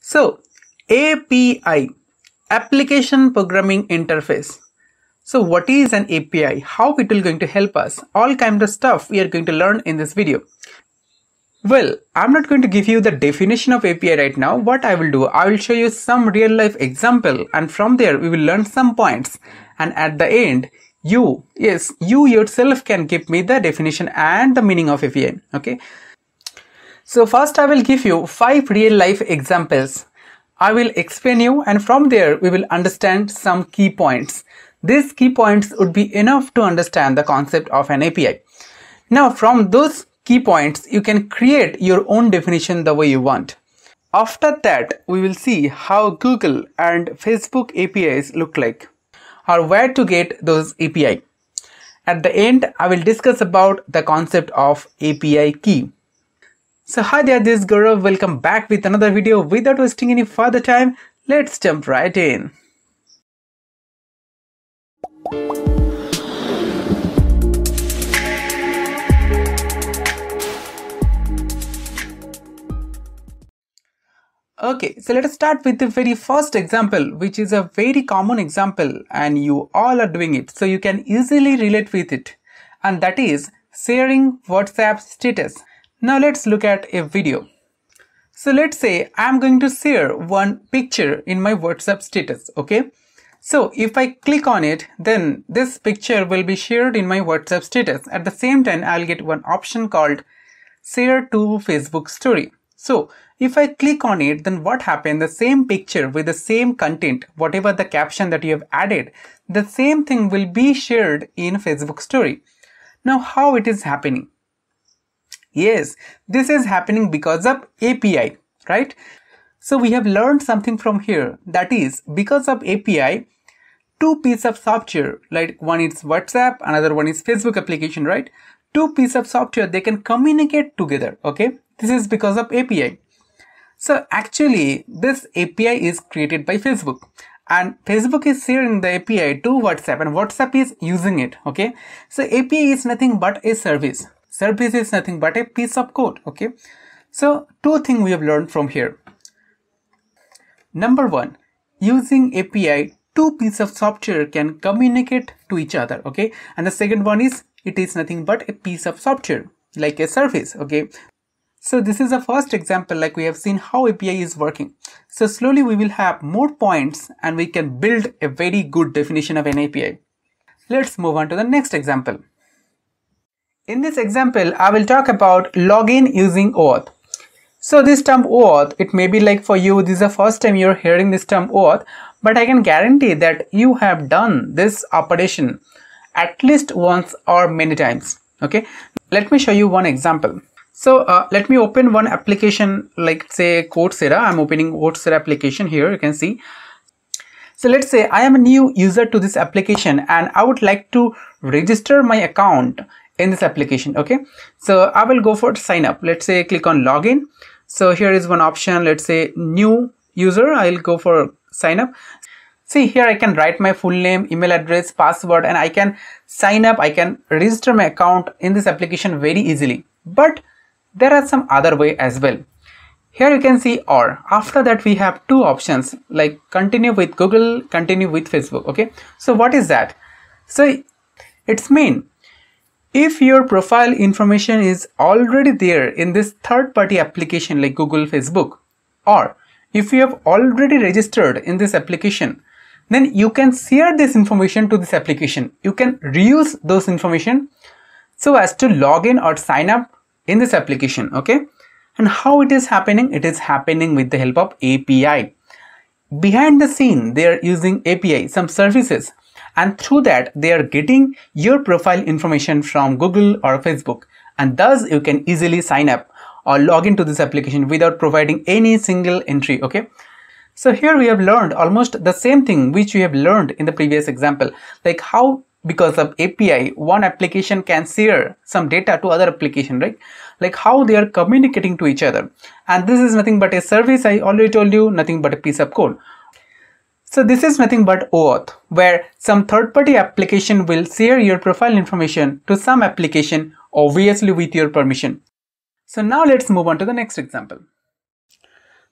So API, Application Programming Interface. So what is an API? How it will going to help us? All kind of stuff we are going to learn in this video. Well, I'm not going to give you the definition of API right now. What I will do, I will show you some real life example and from there we will learn some points and at the end you, yes, you yourself can give me the definition and the meaning of API. Okay. So first I will give you five real life examples. I will explain you and from there we will understand some key points. These key points would be enough to understand the concept of an API. Now from those key points you can create your own definition the way you want. After that we will see how Google and Facebook APIs look like or where to get those API. At the end I will discuss about the concept of API key. So hi there, this is Gourab. Welcome back with another video. Without wasting any further time, let's jump right in. Okay, so let us start with the very first example, which is a very common example and you all are doing it. So you can easily relate with it. And that is sharing WhatsApp status. Now let's look at a video. So let's say I'm going to share one picture in my WhatsApp status, okay? So if I click on it, then this picture will be shared in my WhatsApp status. At the same time, I'll get one option called share to Facebook story. So if I click on it, then what happened? The same picture with the same content, whatever the caption that you have added, the same thing will be shared in Facebook story. Now how it is happening? Yes, this is happening because of API, right? So we have learned something from here. That is, because of API, two pieces of software, like one is WhatsApp, another one is Facebook application, right? Two pieces of software, they can communicate together, okay? This is because of API. So actually, this API is created by Facebook and Facebook is sharing the API to WhatsApp and WhatsApp is using it, okay? So API is nothing but a service service is nothing but a piece of code okay so two things we have learned from here number one using api two pieces of software can communicate to each other okay and the second one is it is nothing but a piece of software like a service okay so this is the first example like we have seen how API is working. So slowly we will have more points and we can build a very good definition of an API. Let's move on to the next example. In this example, I will talk about login using OAuth. So this term OAuth, it may be like for you, this is the first time you're hearing this term OAuth, but I can guarantee that you have done this operation at least once or many times. Okay, let me show you one example. So uh, let me open one application like say Coursera. I'm opening Coursera application here. You can see. So let's say I am a new user to this application and I would like to register my account in this application okay? So i will go for sign up. Let's say click on login. So here is one option. Let's say new user. I'll go for sign up. See here i can write my full name email address password and i can sign up. I can register my account in this application very easily. But there are some other way as well. Here you can see or. After that we have two options. Like continue with google continue with facebook okay? So what is that? So it's mean if your profile information is already there in this third party application like Google, Facebook, or if you have already registered in this application, then you can share this information to this application. You can reuse those information so as to log in or sign up in this application. Okay. And how it is happening? It is happening with the help of API. Behind the scene, they are using API, some services and through that they are getting your profile information from Google or Facebook. And thus you can easily sign up or log into this application without providing any single entry okay? So here we have learned almost the same thing which we have learned in the previous example. Like how because of API one application can share some data to other application right? Like how they are communicating to each other. And this is nothing but a service I already told you nothing but a piece of code so this is nothing but OAuth, where some third-party application will share your profile information to some application, obviously with your permission. So now let's move on to the next example.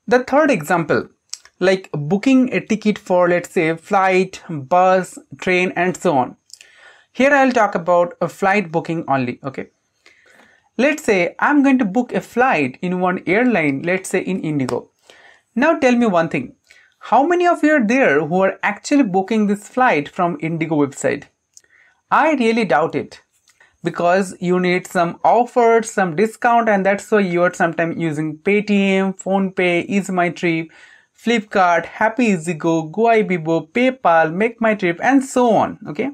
The third example, like booking a ticket for let's say flight, bus, train and so on. Here I'll talk about a flight booking only, okay? Let's say I'm going to book a flight in one airline, let's say in Indigo. Now tell me one thing. How many of you are there who are actually booking this flight from Indigo website? I really doubt it because you need some offers, some discount, and that's why you are sometimes using Paytm, PhonePe, EaseMyTrip, Flipkart, Happy EasyGo, GoIbibo, PayPal, Make My Trip, and so on. Okay,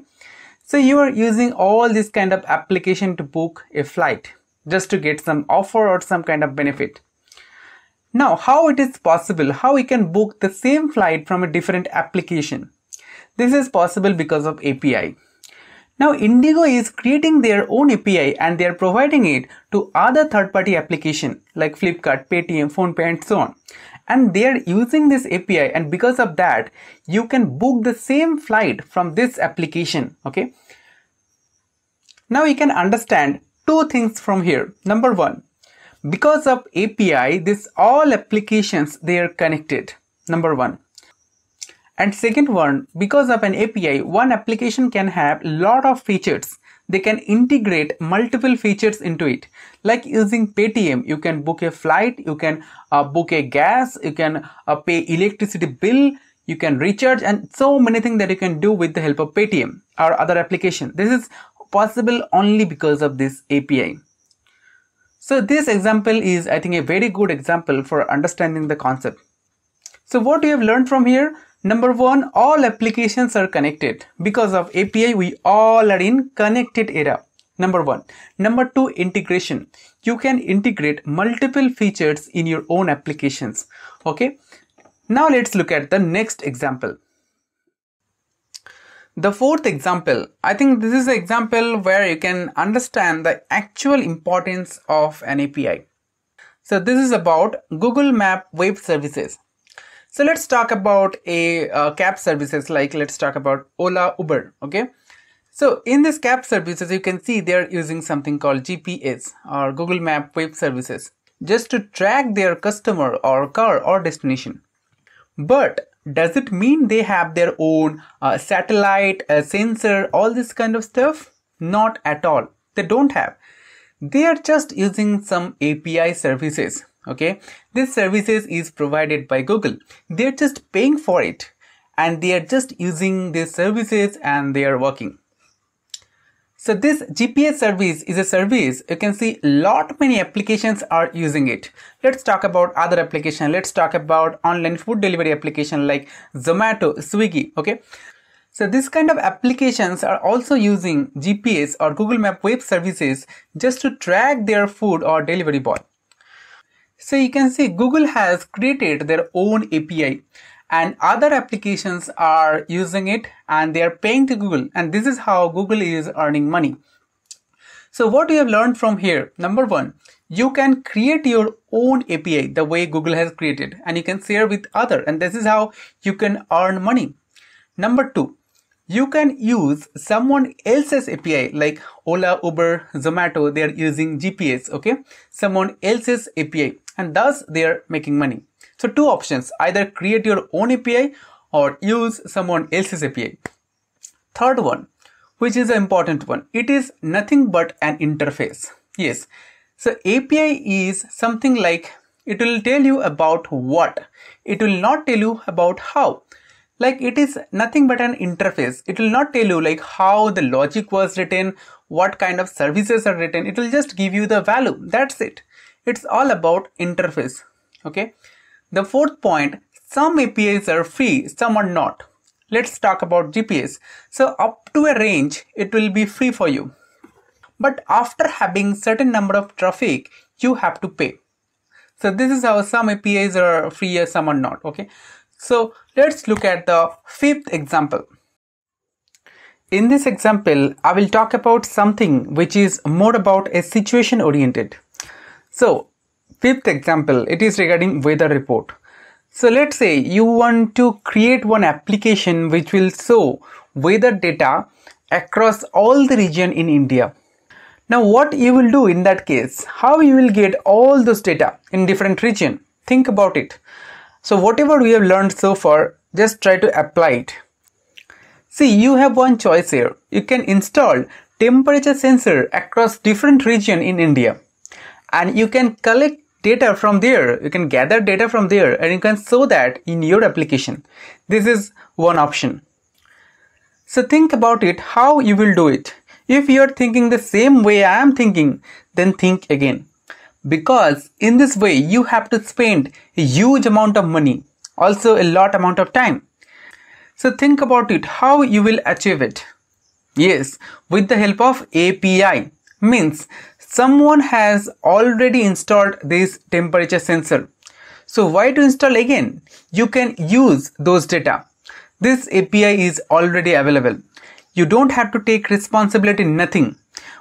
so you are using all this kind of application to book a flight just to get some offer or some kind of benefit. Now, how it is possible? How we can book the same flight from a different application? This is possible because of API. Now Indigo is creating their own API and they are providing it to other third-party application like Flipkart, Paytm, PhonePe and so on. And they are using this API and because of that, you can book the same flight from this application. Okay. Now you can understand two things from here. Number one, because of API, this all applications, they are connected. Number one. And second one, because of an API, one application can have lot of features. They can integrate multiple features into it. Like using Paytm, you can book a flight, you can uh, book a gas, you can uh, pay electricity bill, you can recharge and so many things that you can do with the help of Paytm or other application. This is possible only because of this API. So this example is I think a very good example for understanding the concept. So what we have learned from here? Number one, all applications are connected. Because of API, we all are in connected era. Number one. Number two, integration. You can integrate multiple features in your own applications. Okay. Now let's look at the next example. The fourth example, I think this is an example where you can understand the actual importance of an API. So this is about Google Map Web Services. So let's talk about a uh, cab services like let's talk about Ola Uber. Okay. So in this cab services, you can see they're using something called GPS or Google Map Web Services just to track their customer or car or destination. But does it mean they have their own uh, satellite, uh, sensor, all this kind of stuff? Not at all. They don't have. They are just using some API services okay this services is provided by google they're just paying for it and they are just using these services and they are working so this gps service is a service. You can see lot many applications are using it. Let's talk about other application. Let's talk about online food delivery application like zomato swiggy okay? So this kind of applications are also using GPS or Google Map web services just to track their food or delivery boy. So you can see Google has created their own API and other applications are using it and they are paying to Google and this is how Google is earning money. So what you have learned from here, number one, you can create your own API the way Google has created and you can share with other and this is how you can earn money. Number two, you can use someone else's API like Ola, Uber, Zomato, they are using GPS, okay? Someone else's API and thus they are making money. So two options, either create your own API or use someone else's API. Third one, which is an important one, it is nothing but an interface. Yes. So API is something like it will tell you about what. It will not tell you about how. Like it is nothing but an interface. It will not tell you like how the logic was written, what kind of services are written. It will just give you the value. That's it it's all about interface. Okay? The fourth point some apis are free some are not. Let's talk about gps so up to a range it will be free for you. But after having certain number of traffic you have to pay. So this is how some apis are free and some are not. Okay? So let's look at the fifth example. In this example i will talk about something which is more about a situation oriented so fifth example, it is regarding weather report. So let's say you want to create one application which will show weather data across all the region in India. Now what you will do in that case, how you will get all those data in different region? Think about it. So whatever we have learned so far, just try to apply it. See, you have one choice here. You can install temperature sensor across different region in India and you can collect data from there. You can gather data from there and you can show that in your application. This is one option. So think about it, how you will do it. If you are thinking the same way I am thinking, then think again. Because in this way, you have to spend a huge amount of money, also a lot amount of time. So think about it, how you will achieve it. Yes, with the help of API. Means someone has already installed this temperature sensor. So why to install again? You can use those data. This API is already available. You don't have to take responsibility, nothing.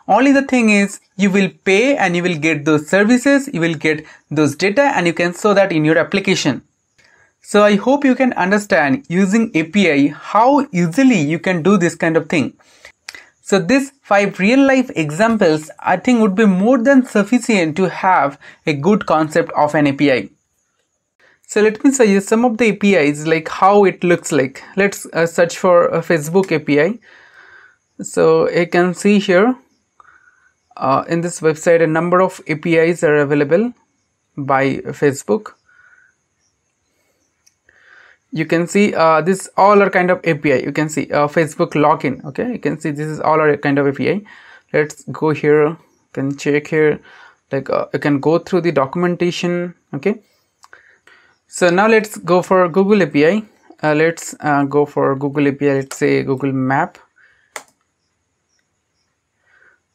Only the thing is you will pay and you will get those services, you will get those data and you can show that in your application. So I hope you can understand using API how easily you can do this kind of thing. So these five real life examples I think would be more than sufficient to have a good concept of an API. So let me suggest some of the APIs like how it looks like. Let's uh, search for a Facebook API. So you can see here uh, in this website a number of APIs are available by Facebook you can see uh, this all are kind of API you can see uh, Facebook login okay? You can see this is all are kind of API let's go here. You can check here. Like uh, you can go through the documentation okay? So now let's go for Google API uh, let's uh, go for Google API let's say Google map.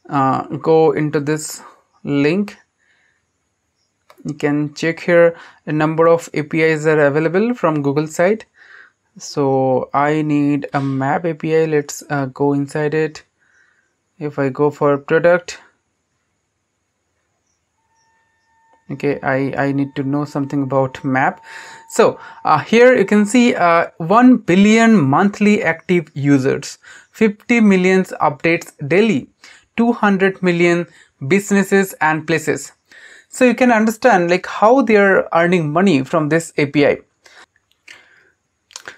Uh, go into this link you can check here a number of apis are available from google site. So i need a map api let's uh, go inside it. If i go for product okay i i need to know something about map. So uh, here you can see uh, 1 billion monthly active users 50 millions updates daily 200 million businesses and places so you can understand like how they are earning money from this API.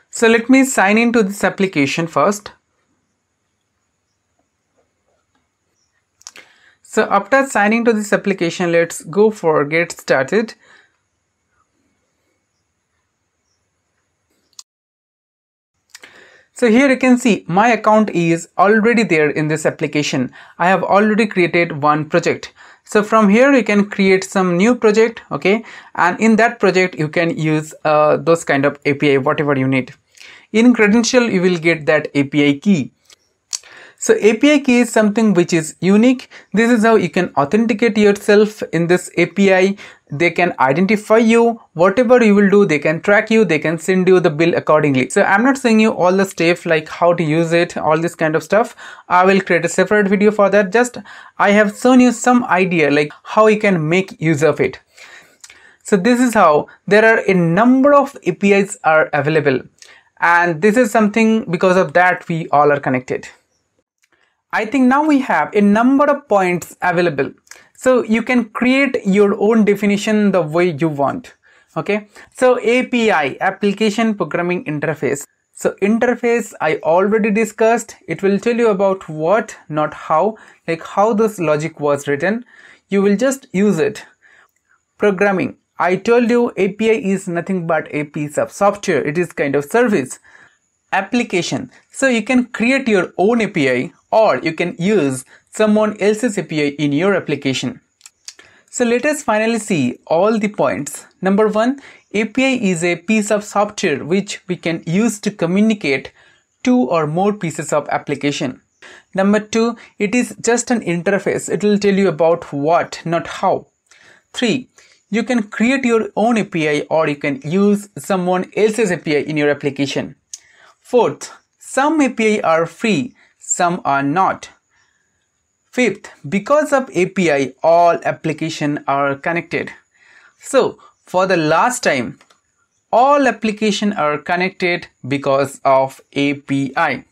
So let me sign into this application first. So after signing to this application, let's go for get started. So here you can see my account is already there in this application. I have already created one project so from here you can create some new project okay and in that project you can use uh, those kind of api whatever you need in credential you will get that api key so API key is something which is unique. This is how you can authenticate yourself in this API. They can identify you, whatever you will do, they can track you, they can send you the bill accordingly. So I'm not saying you all the steps like how to use it, all this kind of stuff. I will create a separate video for that. Just I have shown you some idea like how you can make use of it. So this is how there are a number of APIs are available and this is something because of that we all are connected. I think now we have a number of points available. So you can create your own definition the way you want. Okay. So API, application programming interface. So interface I already discussed. It will tell you about what, not how, like how this logic was written. You will just use it. Programming. I told you API is nothing but a piece of software. It is kind of service. Application. So you can create your own API or you can use someone else's API in your application. So let us finally see all the points. Number one, API is a piece of software which we can use to communicate two or more pieces of application. Number two, it is just an interface. It will tell you about what, not how. Three, you can create your own API or you can use someone else's API in your application. Fourth, some API are free some are not. Fifth, because of API, all application are connected. So for the last time, all application are connected because of API.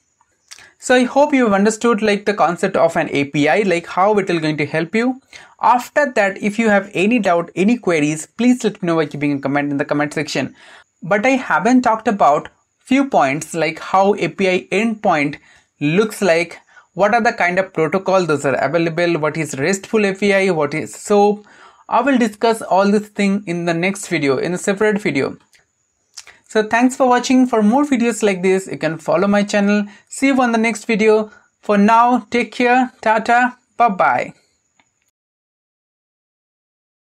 So I hope you have understood like the concept of an API, like how it will going to help you. After that, if you have any doubt, any queries, please let me know by keeping a comment in the comment section. but I haven't talked about few points like how API endpoint looks like, what are the kind of protocol those are available, what is RESTful API, what is SOAP. I will discuss all this thing in the next video, in a separate video. So thanks for watching. For more videos like this, you can follow my channel. See you on the next video. For now, take care. Tata. Bye-bye.